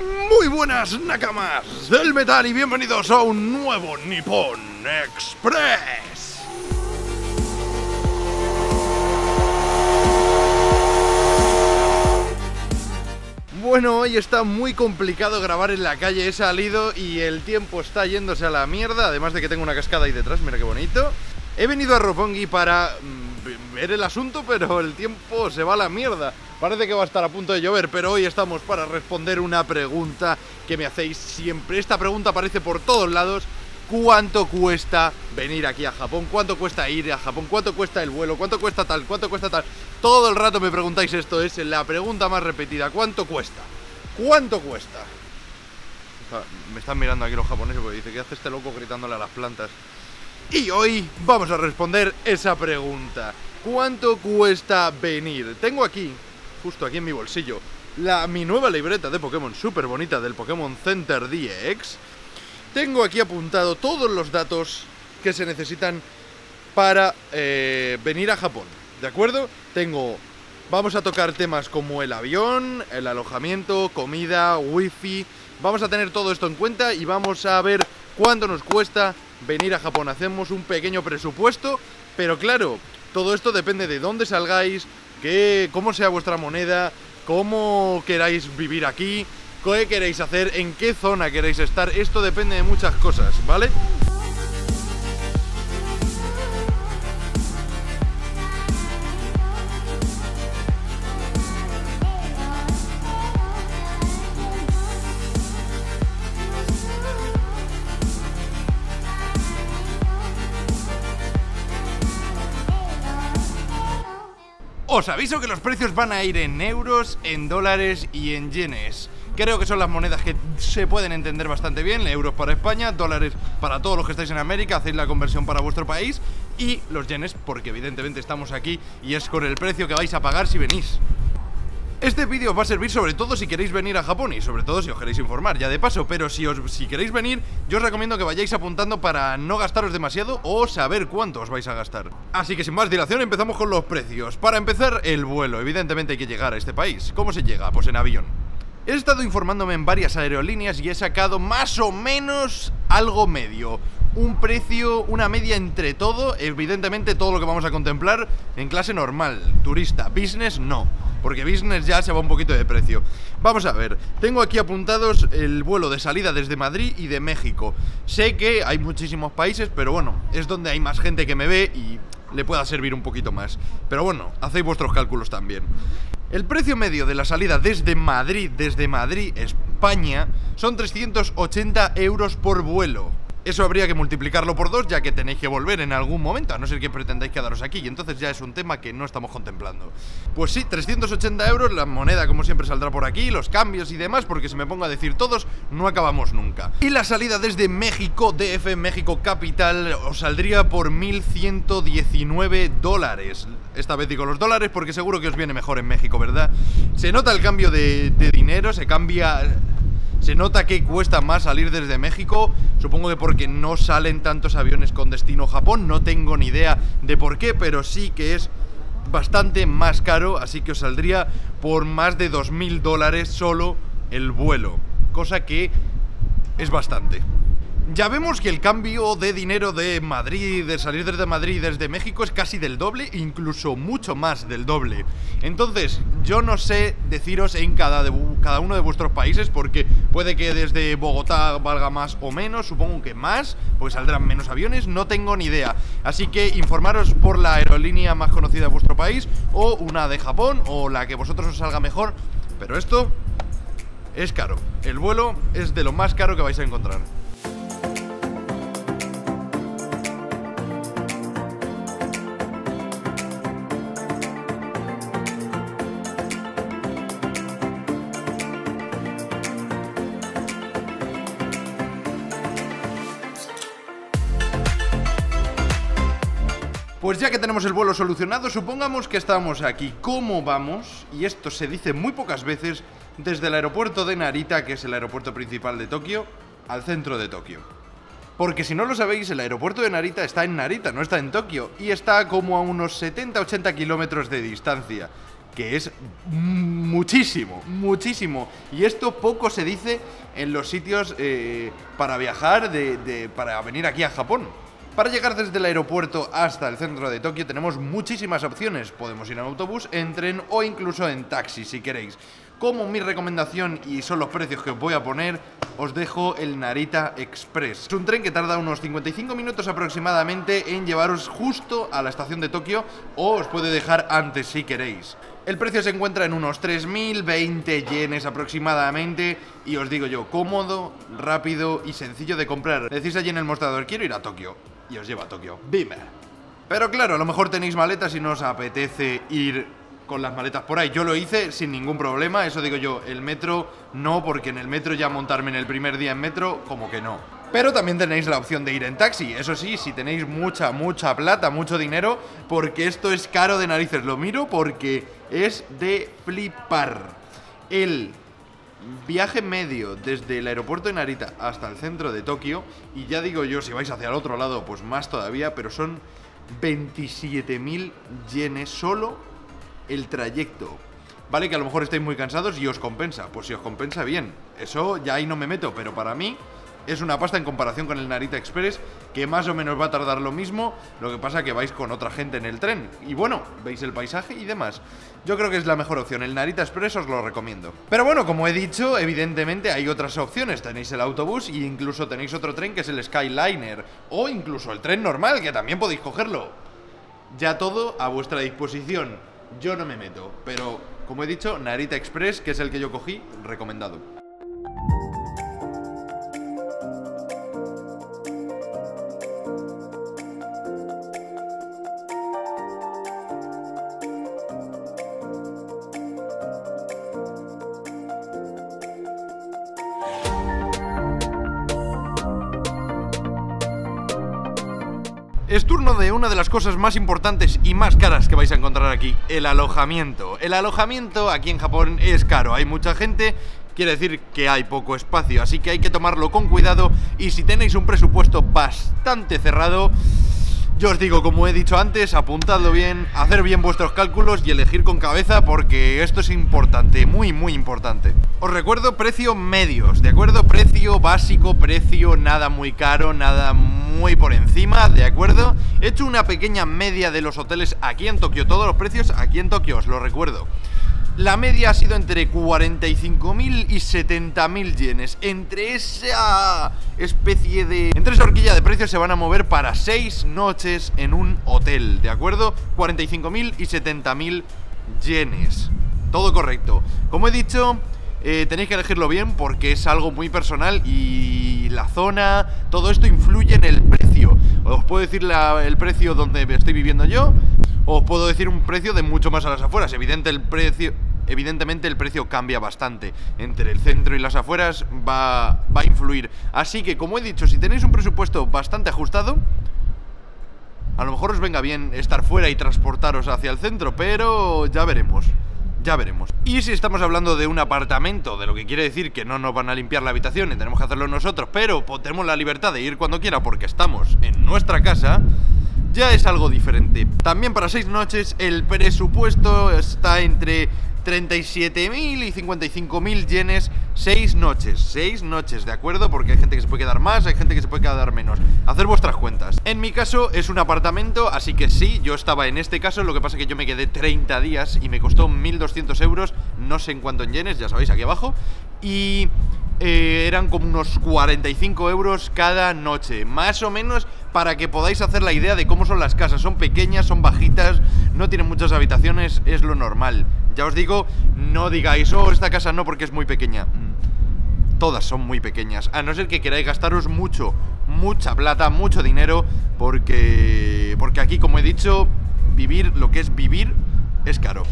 Muy buenas Nakamas del metal y bienvenidos a un nuevo Nippon Express. Bueno, hoy está muy complicado grabar en la calle, he salido y el tiempo está yéndose a la mierda, además de que tengo una cascada ahí detrás, mira qué bonito. He venido a Roppongi para mm, ver el asunto, pero el tiempo se va a la mierda. Parece que va a estar a punto de llover, pero hoy estamos para responder una pregunta que me hacéis siempre. Esta pregunta aparece por todos lados. ¿Cuánto cuesta venir aquí a Japón? ¿Cuánto cuesta ir a Japón? ¿Cuánto cuesta el vuelo? ¿Cuánto cuesta tal? ¿Cuánto cuesta tal? Todo el rato me preguntáis esto, es la pregunta más repetida. ¿Cuánto cuesta? ¿Cuánto cuesta? Me están mirando aquí los japoneses porque dice, ¿qué hace este loco gritándole a las plantas? Y hoy vamos a responder esa pregunta. ¿Cuánto cuesta venir? Tengo aquí, justo aquí en mi bolsillo, la, mi nueva libreta de Pokémon súper bonita del Pokémon Center DX. Tengo aquí apuntado todos los datos que se necesitan para eh, venir a Japón. ¿De acuerdo? Tengo... Vamos a tocar temas como el avión, el alojamiento, comida, wifi. Vamos a tener todo esto en cuenta y vamos a ver cuánto nos cuesta venir a Japón. Hacemos un pequeño presupuesto, pero claro, todo esto depende de dónde salgáis, qué, cómo sea vuestra moneda, cómo queráis vivir aquí, qué queréis hacer, en qué zona queréis estar. Esto depende de muchas cosas, ¿vale? Os aviso que los precios van a ir en euros, en dólares y en yenes. Creo que son las monedas que se pueden entender bastante bien. Euros para España, dólares para todos los que estáis en América, hacéis la conversión para vuestro país. Y los yenes, porque evidentemente estamos aquí y es con el precio que vais a pagar si venís. Este vídeo os va a servir sobre todo si queréis venir a Japón y sobre todo si os queréis informar, ya de paso, pero si, os, si queréis venir, yo os recomiendo que vayáis apuntando para no gastaros demasiado o saber cuánto os vais a gastar. Así que sin más dilación empezamos con los precios. Para empezar, el vuelo. Evidentemente hay que llegar a este país. ¿Cómo se llega? Pues en avión. He estado informándome en varias aerolíneas y he sacado más o menos algo medio un precio, una media entre todo, evidentemente todo lo que vamos a contemplar en clase normal, turista, business no, porque business ya se va un poquito de precio. Vamos a ver, tengo aquí apuntados el vuelo de salida desde Madrid y de México. Sé que hay muchísimos países, pero bueno, es donde hay más gente que me ve y le pueda servir un poquito más. Pero bueno, hacéis vuestros cálculos también. El precio medio de la salida desde Madrid, desde Madrid, España, son 380 euros por vuelo. Eso habría que multiplicarlo por dos ya que tenéis que volver en algún momento, a no ser que pretendáis quedaros aquí, y entonces ya es un tema que no estamos contemplando. Pues sí, 380 euros, la moneda como siempre saldrá por aquí, los cambios y demás, porque si me pongo a decir todos, no acabamos nunca. Y la salida desde México, DF, México Capital, os saldría por 1119 dólares. Esta vez digo los dólares porque seguro que os viene mejor en México, ¿verdad? Se nota el cambio de, de dinero, se cambia se nota que cuesta más salir desde México, supongo que porque no salen tantos aviones con destino Japón, no tengo ni idea de por qué, pero sí que es bastante más caro, así que os saldría por más de 2.000 dólares solo el vuelo, cosa que es bastante. Ya vemos que el cambio de dinero de Madrid, de salir desde Madrid desde México es casi del doble, incluso mucho más del doble. Entonces, yo no sé deciros en cada, cada uno de vuestros países, porque puede que desde Bogotá valga más o menos, supongo que más, porque saldrán menos aviones, no tengo ni idea. Así que informaros por la aerolínea más conocida de vuestro país, o una de Japón, o la que vosotros os salga mejor. Pero esto es caro. El vuelo es de lo más caro que vais a encontrar. Ya que tenemos el vuelo solucionado, supongamos que estamos aquí. ¿Cómo vamos? Y esto se dice muy pocas veces desde el aeropuerto de Narita, que es el aeropuerto principal de Tokio, al centro de Tokio. Porque si no lo sabéis, el aeropuerto de Narita está en Narita, no está en Tokio, y está como a unos 70-80 kilómetros de distancia. que es muchísimo, muchísimo. Y esto poco se dice en los sitios eh, para viajar, de, para venir aquí a Japón. Para llegar desde el aeropuerto hasta el centro de Tokio tenemos muchísimas opciones. Podemos ir en autobús, en tren o incluso en taxi si queréis. Como mi recomendación y son los precios que os voy a poner, os dejo el Narita Express. Es un tren que tarda unos 55 minutos aproximadamente en llevaros justo a la estación de Tokio o os puede dejar antes si queréis. El precio se encuentra en unos 3.020 yenes aproximadamente y os digo yo, cómodo, rápido y sencillo de comprar. Decís allí en el mostrador, quiero ir a Tokio y os lleva a Tokio. ¡Bime! Pero claro, a lo mejor tenéis maletas y no os apetece ir con las maletas por ahí. Yo lo hice sin ningún problema, eso digo yo, el metro no, porque en el metro ya montarme en el primer día en metro, como que no. Pero también tenéis la opción de ir en taxi, eso sí, si tenéis mucha, mucha plata, mucho dinero, porque esto es caro de narices. Lo miro porque es de flipar. El viaje medio desde el aeropuerto de Narita hasta el centro de Tokio, y ya digo yo, si vais hacia el otro lado, pues más todavía, pero son 27.000 yenes solo el trayecto. Vale que a lo mejor estáis muy cansados y os compensa. Pues si os compensa, bien. Eso ya ahí no me meto, pero para mí es una pasta en comparación con el Narita Express, que más o menos va a tardar lo mismo, lo que pasa que vais con otra gente en el tren. Y bueno, veis el paisaje y demás. Yo creo que es la mejor opción, el Narita Express os lo recomiendo. Pero bueno, como he dicho, evidentemente hay otras opciones. Tenéis el autobús e incluso tenéis otro tren que es el Skyliner. O incluso el tren normal, que también podéis cogerlo. Ya todo a vuestra disposición. Yo no me meto, pero como he dicho, Narita Express, que es el que yo cogí, recomendado. Una de las cosas más importantes y más caras que vais a encontrar aquí, el alojamiento. El alojamiento aquí en Japón es caro, hay mucha gente, quiere decir que hay poco espacio, así que hay que tomarlo con cuidado y si tenéis un presupuesto bastante cerrado, yo os digo, como he dicho antes, apuntadlo bien, hacer bien vuestros cálculos y elegir con cabeza porque esto es importante, muy muy importante. Os recuerdo precio medios, ¿de acuerdo? Precio básico, precio nada muy caro, nada muy por encima, ¿de acuerdo? He hecho una pequeña media de los hoteles aquí en Tokio, todos los precios aquí en Tokio, os lo recuerdo. La media ha sido entre 45.000 y 70.000 yenes. Entre esa especie de... Entre esa horquilla de precios se van a mover para 6 noches en un hotel, ¿de acuerdo? 45.000 y 70.000 yenes. Todo correcto. Como he dicho, eh, tenéis que elegirlo bien porque es algo muy personal y la zona, todo esto influye en el precio. Os puedo decir el precio donde estoy viviendo yo, os puedo decir un precio de mucho más a las afueras. Evidente el precio, evidentemente el precio cambia bastante. Entre el centro y las afueras va, va a influir. Así que, como he dicho, si tenéis un presupuesto bastante ajustado, a lo mejor os venga bien estar fuera y transportaros hacia el centro, pero ya veremos. Ya veremos. Y si estamos hablando de un apartamento, de lo que quiere decir que no nos van a limpiar la habitación y tenemos que hacerlo nosotros, pero tenemos la libertad de ir cuando quiera porque estamos en nuestra casa, ya es algo diferente. También para seis noches el presupuesto está entre 37.000 y 55.000 yenes, 6 noches, 6 noches, ¿de acuerdo? Porque hay gente que se puede quedar más, hay gente que se puede quedar menos. Hacer vuestras cuentas. En mi caso es un apartamento, así que sí, yo estaba en este caso, lo que pasa es que yo me quedé 30 días y me costó 1.200 euros, no sé en cuánto en yenes, ya sabéis, aquí abajo. Y eh, eran como unos 45 euros cada noche, más o menos para que podáis hacer la idea de cómo son las casas. Son pequeñas, son bajitas, no tienen muchas habitaciones, es lo normal. Ya os digo, no digáis, oh, esta casa no porque es muy pequeña. Mm, todas son muy pequeñas, a no ser que queráis gastaros mucho, mucha plata, mucho dinero, porque, porque aquí, como he dicho, vivir, lo que es vivir, es caro.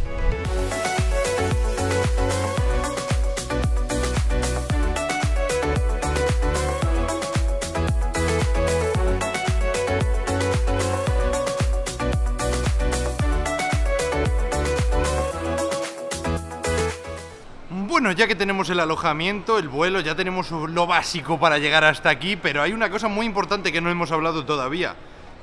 Ya que tenemos el alojamiento, el vuelo, ya tenemos lo básico para llegar hasta aquí, pero hay una cosa muy importante que no hemos hablado todavía.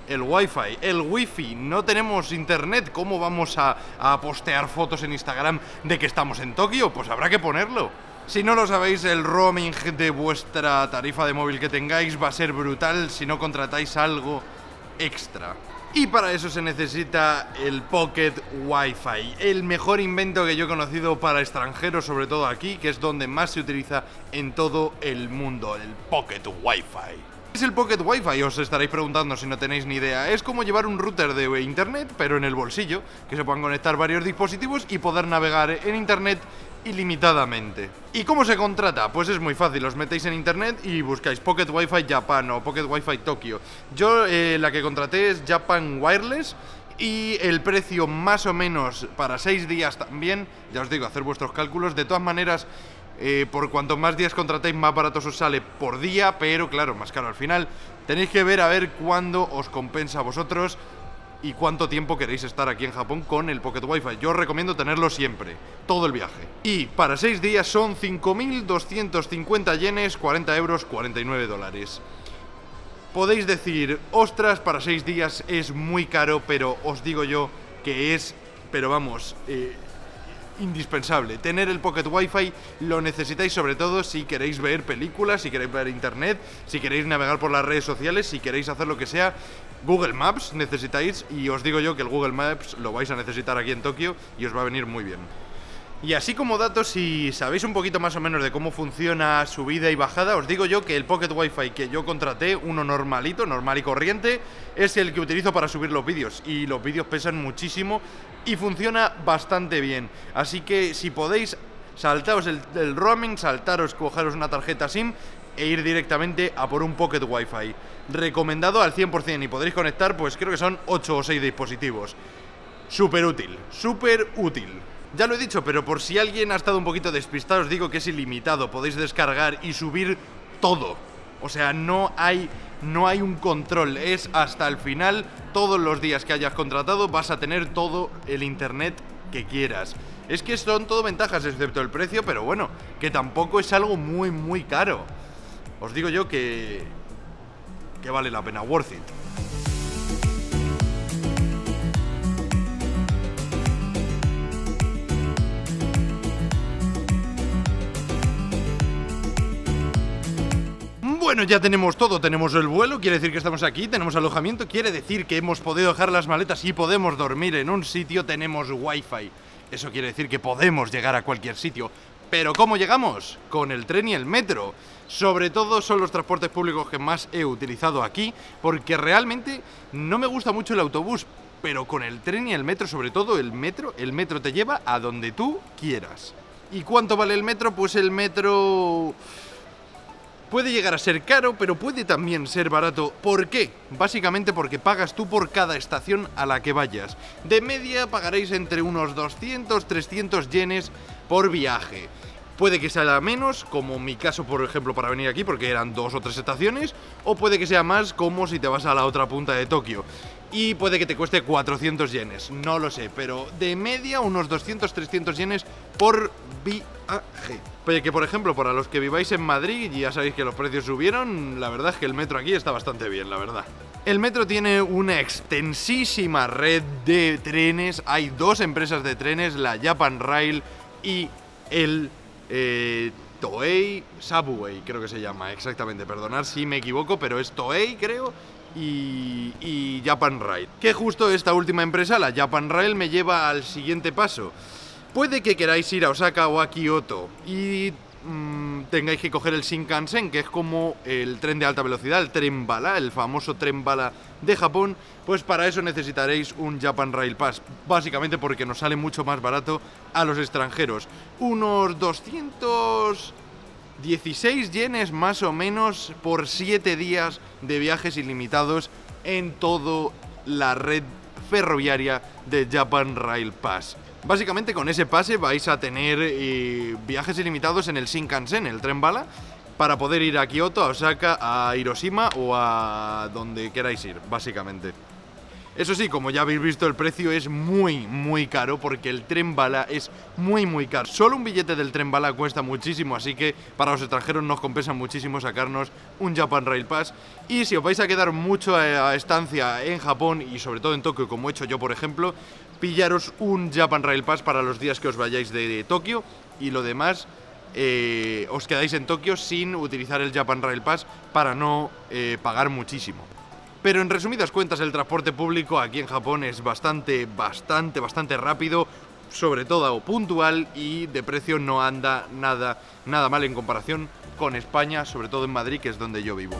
el Wi-Fi, el Wi-Fi. No tenemos internet. ¿Cómo vamos a postear fotos en Instagram de que estamos en Tokio? Pues habrá que ponerlo. Si no lo sabéis, el roaming de vuestra tarifa de móvil que tengáis va a ser brutal si no contratáis algo extra. Y para eso se necesita el Pocket Wi-Fi, el mejor invento que yo he conocido para extranjeros, sobre todo aquí, que es donde más se utiliza en todo el mundo, el Pocket Wi-Fi. ¿Qué es el Pocket Wi-Fi? Os estaréis preguntando si no tenéis ni idea. Es como llevar un router de internet, pero en el bolsillo, que se puedan conectar varios dispositivos y poder navegar en internet ilimitadamente. ¿Y cómo se contrata? Pues es muy fácil, os metéis en internet y buscáis Pocket Wi-Fi Japan o Pocket Wi-Fi Tokyo. Yo eh, la que contraté es Japan Wireless y el precio más o menos para 6 días también, ya os digo, hacer vuestros cálculos, de todas maneras... Eh, por cuanto más días contratéis, más barato os sale por día, pero claro, más caro al final. Tenéis que ver a ver cuándo os compensa a vosotros y cuánto tiempo queréis estar aquí en Japón con el Pocket Wi-Fi. Yo os recomiendo tenerlo siempre, todo el viaje. Y para 6 días son 5.250 yenes, 40 euros, 49 dólares. Podéis decir, ostras, para 6 días es muy caro, pero os digo yo que es, pero vamos, eh, indispensable. Tener el Pocket Wi-Fi lo necesitáis sobre todo si queréis ver películas, si queréis ver internet, si queréis navegar por las redes sociales, si queréis hacer lo que sea. Google Maps necesitáis y os digo yo que el Google Maps lo vais a necesitar aquí en Tokio y os va a venir muy bien. Y así como datos, si sabéis un poquito más o menos de cómo funciona subida y bajada, os digo yo que el Pocket Wi-Fi que yo contraté, uno normalito, normal y corriente, es el que utilizo para subir los vídeos. Y los vídeos pesan muchísimo y funciona bastante bien. Así que si podéis, saltaos el, roaming, saltaros, cogeros una tarjeta SIM e ir directamente a por un Pocket Wi-Fi. Recomendado al 100% y podréis conectar, pues creo que son 8 o 6 dispositivos. Súper útil, súper útil. Ya lo he dicho, pero por si alguien ha estado un poquito despistado, os digo que es ilimitado. Podéis descargar y subir todo. O sea, no hay, no hay un control. Es hasta el final, todos los días que hayas contratado, vas a tener todo el internet que quieras. Es que son todo ventajas, excepto el precio, pero bueno, que tampoco es algo muy, muy caro. Os digo yo que... que vale la pena, worth it. Bueno, ya tenemos todo, tenemos el vuelo, quiere decir que estamos aquí, tenemos alojamiento, quiere decir que hemos podido dejar las maletas y podemos dormir en un sitio, tenemos wifi. Eso quiere decir que podemos llegar a cualquier sitio. Pero ¿cómo llegamos? Con el tren y el metro. Sobre todo son los transportes públicos que más he utilizado aquí, porque realmente no me gusta mucho el autobús, pero con el tren y el metro, sobre todo el metro, el metro te lleva a donde tú quieras. ¿Y cuánto vale el metro? Pues el metro... Puede llegar a ser caro, pero puede también ser barato. ¿Por qué? Básicamente porque pagas tú por cada estación a la que vayas. De media pagaréis entre unos 200-300 yenes por viaje. Puede que sea menos, como mi caso, por ejemplo, para venir aquí, porque eran dos o tres estaciones, o puede que sea más, como si te vas a la otra punta de Tokio. Y puede que te cueste 400 yenes, no lo sé, pero de media unos 200-300 yenes por viaje. Oye, que por ejemplo, para los que viváis en Madrid, y ya sabéis que los precios subieron, la verdad es que el metro aquí está bastante bien, la verdad. El metro tiene una extensísima red de trenes, hay dos empresas de trenes, la Japan Rail y el eh, Toei Subway, creo que se llama, exactamente, perdonad si me equivoco, pero es Toei, creo, y, y Japan Rail. Que justo esta última empresa, la Japan Rail, me lleva al siguiente paso. Puede que queráis ir a Osaka o a Kioto y mm, tengáis que coger el Shinkansen, que es como el tren de alta velocidad, el tren bala, el famoso tren bala de Japón, pues para eso necesitaréis un Japan Rail Pass, básicamente porque nos sale mucho más barato a los extranjeros. Unos 216 yenes más o menos por 7 días de viajes ilimitados en toda la red ferroviaria de Japan Rail Pass. Básicamente con ese pase vais a tener eh, viajes ilimitados en el Shinkansen, el tren bala, para poder ir a Kioto, a Osaka, a Hiroshima o a donde queráis ir, básicamente. Eso sí, como ya habéis visto, el precio es muy, muy caro porque el tren bala es muy, muy caro. Solo un billete del tren bala cuesta muchísimo, así que para los extranjeros nos compensa muchísimo sacarnos un Japan Rail Pass. Y si os vais a quedar mucho a estancia en Japón y sobre todo en Tokio, como he hecho yo, por ejemplo, pillaros un Japan Rail Pass para los días que os vayáis de Tokio y lo demás eh, os quedáis en Tokio sin utilizar el Japan Rail Pass para no eh, pagar muchísimo. Pero en resumidas cuentas el transporte público aquí en Japón es bastante, bastante, bastante rápido, sobre todo puntual y de precio no anda nada, nada mal en comparación con España, sobre todo en Madrid, que es donde yo vivo.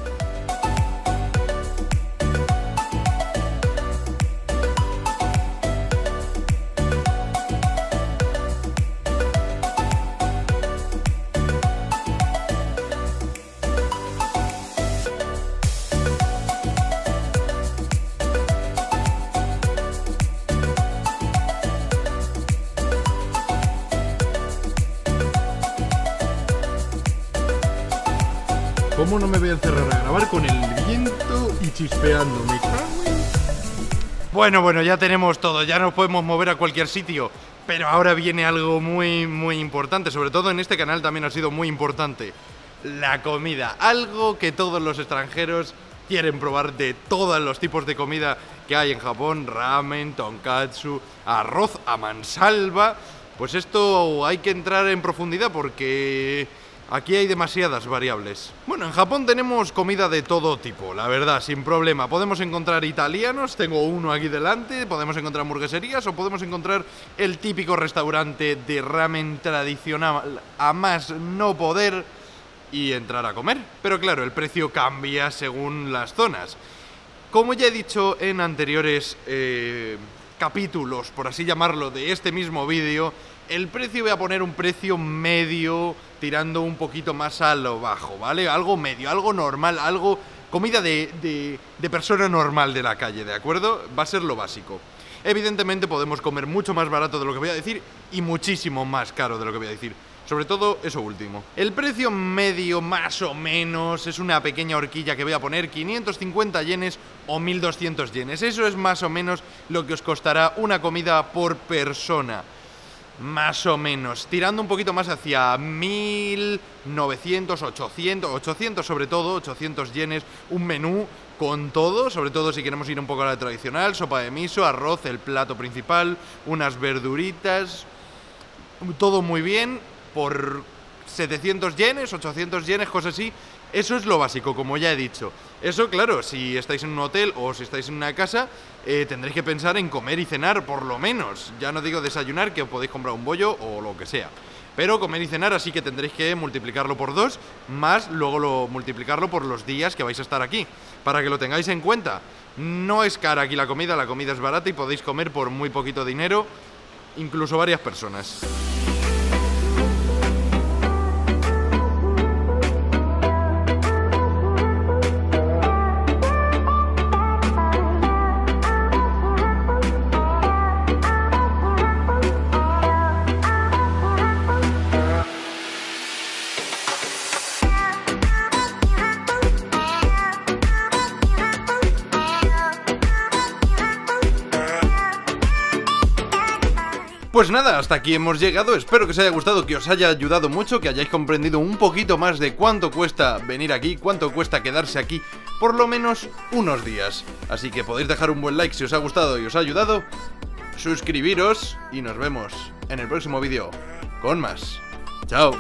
Con el viento y chispeando? Me Bueno, bueno, ya tenemos todo, ya nos podemos mover a cualquier sitio. Pero ahora viene algo muy, muy importante, sobre todo en este canal también ha sido muy importante. La comida, algo que todos los extranjeros quieren probar de todos los tipos de comida que hay en Japón, ramen, tonkatsu, arroz a mansalva. Pues esto hay que entrar en profundidad porque Aquí hay demasiadas variables. Bueno, en Japón tenemos comida de todo tipo, la verdad, sin problema. Podemos encontrar italianos, tengo uno aquí delante, podemos encontrar hamburgueserías o podemos encontrar el típico restaurante de ramen tradicional a más no poder y entrar a comer. Pero claro, el precio cambia según las zonas. Como ya he dicho en anteriores eh, capítulos, por así llamarlo, de este mismo vídeo, el precio voy a poner un precio medio, tirando un poquito más a lo bajo, ¿vale? Algo medio, algo normal, algo... Comida de, de, persona normal de la calle, ¿de acuerdo? Va a ser lo básico. Evidentemente podemos comer mucho más barato de lo que voy a decir y muchísimo más caro de lo que voy a decir. Sobre todo eso último. El precio medio, más o menos, es una pequeña horquilla que voy a poner 550 yenes o 1200 yenes. Eso es más o menos lo que os costará una comida por persona más o menos, tirando un poquito más hacia 1900, 800, 800 sobre todo, 800 yenes, un menú con todo, sobre todo si queremos ir un poco a la tradicional, sopa de miso, arroz, el plato principal, unas verduritas, todo muy bien, por 700 yenes, 800 yenes, cosas así, eso es lo básico, como ya he dicho. Eso, claro, si estáis en un hotel o si estáis en una casa, eh, tendréis que pensar en comer y cenar, por lo menos. Ya no digo desayunar, que podéis comprar un bollo o lo que sea. Pero comer y cenar, así que tendréis que multiplicarlo por dos, más luego lo, multiplicarlo por los días que vais a estar aquí. Para que lo tengáis en cuenta. No es cara aquí la comida, la comida es barata y podéis comer por muy poquito dinero, incluso varias personas. Pues nada, hasta aquí hemos llegado, espero que os haya gustado, que os haya ayudado mucho, que hayáis comprendido un poquito más de cuánto cuesta venir aquí, cuánto cuesta quedarse aquí, por lo menos unos días. Así que podéis dejar un buen like si os ha gustado y os ha ayudado, suscribiros y nos vemos en el próximo vídeo con más. ¡Chao!